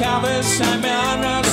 cabeza me arrasó.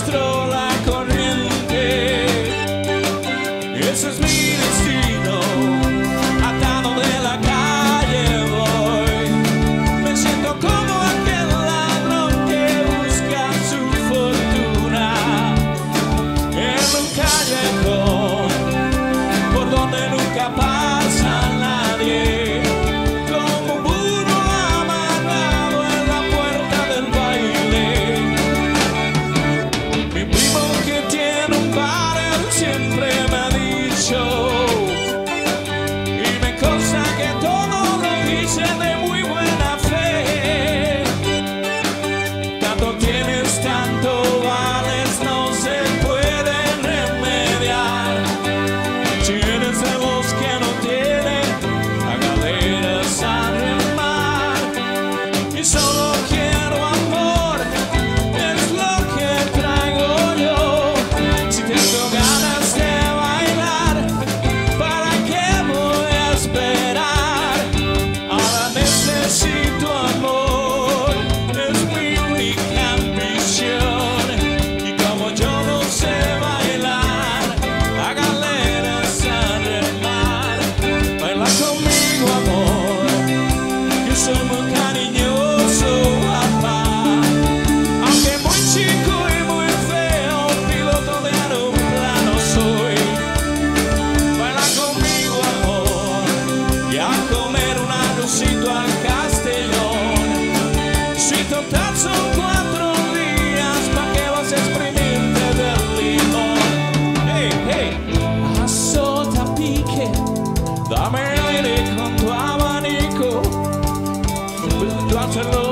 to know.